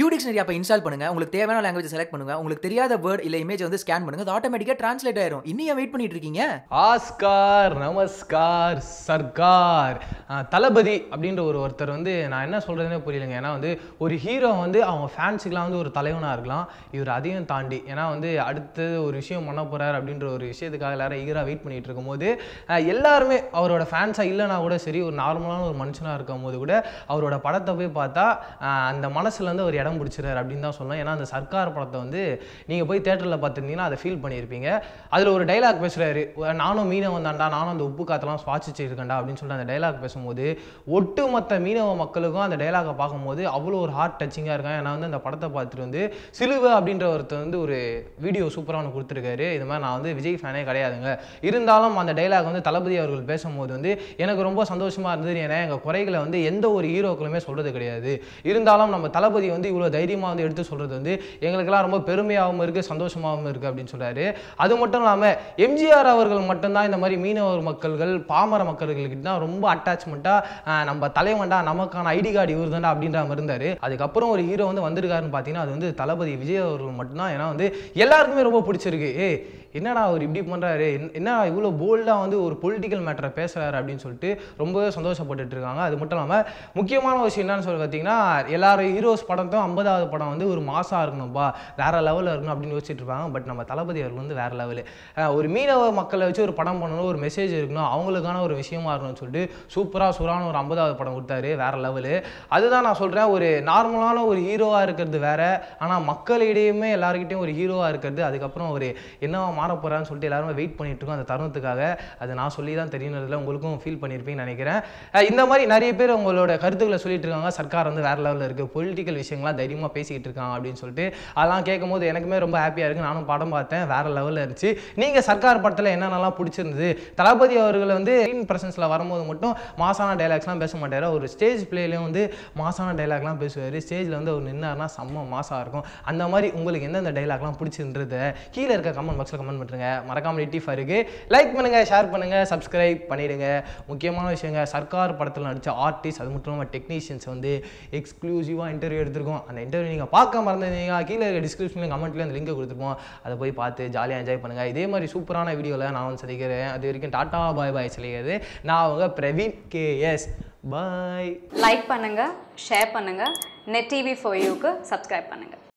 யூடிக்ஷனரி அப்போ இன்ஸ்டால் பண்ணுங்க. உங்களுக்கு தேவையான லாங்குவேஜ் செலக்ட் பண்ணுங்க. உங்களுக்கு தெரியாத வேர்ட் இல்ல இமேஜ் வந்து ஸ்கேன் பண்ணுங்க. அது ஆட்டோமேட்டிக்கா டிரான்ஸ்லேட் ஆயிரும். இன்னும் வெயிட் பண்ணிட்டு இருக்கீங்க? ஆஸ்கார் நமஸ்கார் சர்க்கார் தளபதி அப்படின்ற ஒரு ஒருத்தர் வந்து நான் என்ன சொல்கிறதுனே புரியலைங்க. ஏன்னா வந்து ஒரு ஹீரோ வந்து அவங்க ஃபேன்ஸுக்கெலாம் வந்து ஒரு தலைவனாக இருக்கலாம். இவர் அதையும் தாண்டி. ஏன்னா வந்து அடுத்தது ஒரு விஷயம் பண்ண போகிறார் அப்படின்ற ஒரு விஷயத்துக்காக எல்லாரும் ஈகராக வெயிட் பண்ணிட்டு இருக்கும்போது எல்லாருமே அவரோட ஃபேன்ஸாக இல்லைனா கூட சரி ஒரு நார்மலான ஒரு மனுஷனாக இருக்கும் போது கூட அவரோட படத்தை போய் பார்த்தா அந்த மனசுல வந்து ஒரு இடம் பிடிச்சிறாரு அப்படின்னு தான் சொல்லணும். ஏன்னா அந்த சர்க்கார் படத்தை வந்து நீங்கள் போய் தேட்டரில் பார்த்துருந்தீங்கன்னா அதை ஃபீல் பண்ணியிருப்பீங்க. அதில் ஒரு டைலாக் பேசுகிறாரு நானும் மீனவன் தான்டா. நானும் அந்த உப்பு காத்தெல்லாம் சுவாசிச்சு இருக்கேன்டா. அப்படின்னு சொல்லிட்டு அந்த டைலாக் பேசும்போது ஒட்டுமொத்த மீனவ மக்களுக்கும் அந்த டைலாகை பார்க்கும்போது அவ்வளோ ஒரு ஹார்ட் டச்சிங்காக இருக்கான் ஏன்னா வந்து அந்த படத்தை பார்த்துட்டு வந்து சிலுவை அப்படின்ற ஒருத்தர் வந்து ஒரு வீடியோ சூப்பராக ஒன்று கொடுத்துருக்காரு. இது மாதிரி நான் வந்து விஜய் ஃபேனே கிடையாதுங்க. இருந்தாலும் அந்த டைலாக் வந்து தளபதி அவர்கள் பேசும்போது வந்து எனக்கு ரொம்ப சந்தோஷமாக இருந்தது ஏன்னா எங்கள் குறைகளை வந்து எந்த ஒரு ஹீரோக்களுமே சொல்கிறது கிடையாது. இருந்தாலும் நம்ம தளபதி வந்து இவ்வளோ தைரியமாக வந்து எடுத்து சொல்கிறது வந்து எங்களுக்கெல்லாம் ரொம்ப பெருமையாகவும் இருக்குது சந்தோஷமாகவும் இருக்குது அப்படின்னு சொல்கிறாரு அது மட்டும் இல்லாமல் எம்ஜிஆர் அவர்கள் மட்டும்தான் இந்த மாதிரி மீனவர் மக்கள்கள் பாமர மக்கள்கிட்ட தான் ரொம்ப அட்டாச்மெண்ட்டாக நம்ம தலைவன்டா நமக்கான ஐடி கார்டு இவர் தான்டா அப்படின்ற மாதிரி இருந்தார். அதுக்கப்புறம் ஒரு ஹீரோ வந்து வந்திருக்காருன்னு பார்த்தீங்கன்னா அது வந்து தளபதி விஜய் அவர்கள் மட்டும்தான். ஏன்னா வந்து எல்லாருக்குமே ரொம்ப பிடிச்சிருக்கு. ஏ என்னடா அவர் இப்படி பண்ணுறாரு என்ன இவ்வளோ போல்டாக வந்து ஒரு பொலிட்டிக்கல் மேட்டரை பேசுகிறாரு அப்படின்னு சொல்லிட்டு ரொம்பவே சந்தோஷப்பட்டுட்டு இருக்காங்க. அது மட்டும் இல்லாமல் முக்கியமான விஷயம் என்னன்னு சொல்லி பார்த்தீங்கன்னா எல்லாரும் ஹீரோஸ் படத்தும் ஐம்பதாவது படம் வந்து ஒரு மாசாக இருக்கணும்ப்பா வேற லெவலில் இருக்கணும் அப்படின்னு யோசிச்சுட்டு இருப்பாங்க பட் நம்ம தளபதி அவர்கள் வந்து வேற லெவலு ஒரு மீனவ மக்களை வச்சு ஒரு படம் பண்ணணும் ஒரு மெசேஜ் இருக்கணும் அவங்களுக்கான ஒரு விஷயமா இருக்கணும்னு சொல்லிட்டு சூப்பராக சூறான ஒரு ஐம்பதாவது படம் கொடுத்தாரு வேற லெவலு அதுதான் நான் சொல்கிறேன் ஒரு நார்மலான ஒரு ஹீரோவாக இருக்கிறது வேற. ஆனால் மக்களிடையுமே எல்லாருக்கிட்டையும் ஒரு ஹீரோவாக இருக்கிறது. அதுக்கப்புறம் ஒரு என்னவா மாற போகிறான்னு சொல்லிட்டு எல்லாருமே வெயிட் பண்ணிட்டு இருக்கோம். அந்த தருணத்துக்காக. அது நான் சொல்லி தான் தெரியணுன்றதுல உங்களுக்கும் ஃபீல் பண்ணியிருப்பீங்கன்னு நினைக்கிறேன். இந்த மாதிரி நிறைய பேர் உங்களோட கருத்துக்களை சொல்லிட்டு இருக்காங்க. சர்க்கார் வந்து வேற லெவலில் இருக்குது பொலிட்டிக்கல் விஷயங்கள்லாம் தைரியமாக பேசிக்கிட்டு இருக்காங்க அப்படின்னு சொல்லிட்டு. அதெல்லாம் கேட்கும்போது எனக்குமே ரொம்ப ஹாப்பியாக இருக்குது நானும் படம் பார்த்தேன். வேற லெவலில் இருந்துச்சு. நீங்கள் சர்க்கார் படத்தில் என்னென்னலாம் பிடிச்சிருந்தது? தளபதி அவர்கள் வந்து ஸ்க்ரீன் பிரசன்ஸில் வரும்போது மட்டும் மாசான டைலாக்ஸ்லாம் பேச மாட்டார். ஒரு ஸ்டேஜ் பிளேலையும் வந்து மாசான டைலாக்லாம் பேசுவார். ஸ்டேஜில் வந்து அவர் நின்னார்னா செம்ம மாசாக இருக்கும். அந்த மாதிரி உங்களுக்கு எந்தெந்த டைலாக்லாம் பிடிச்சிருந்தது? கீழே இருக்க கமெண்ட் பாக்ஸில் கமெண்ட் பண்ணுங்க மறக்காம டிஃப் ஃபருக்கு லைக் பண்ணுங்கள் ஷேர் பண்ணுங்கள் சப்ஸ்கிரைப் பண்ணிடுங்க. முக்கியமான விஷயங்க சர்க்கார் படத்தில் நடித்த ஆர்டிஸ்ட் அது மட்டும் இல்லாமல் டெக்னீஷியன்ஸ் வந்து எக்ஸ்க்ளூசிவாக இன்டர்வியூ எடுத்திருக்கோம். அந்த இன்டர்வியூ நீங்கள் பார்க்க மறந்துருந்தீங்க கீழே இருக்க டிஸ்கிரிப்ஷனில் கமெண்ட்லேயே அந்த லிங்கை கொடுத்துருப்போம். அதை போய் பார்த்து ஜாலியாக என்ஜாய் பண்ணுங்க. இதே மாதிரி சூப்பரான வீடியோவில் நான் வந்து சந்திக்கிறேன். அது வரைக்கும் டாட்டா பாய் பாய் சொல்லிக்கிறது. நான் அவங்க பிரவீன் கேஎஸ் பாய் லைக் பண்ணுங்கள் ஷேர் பண்ணுங்கள் நெட் டிவி ஃபோர் யூக்கு சப்ஸ்கிரைப் பண்ணுங்கள்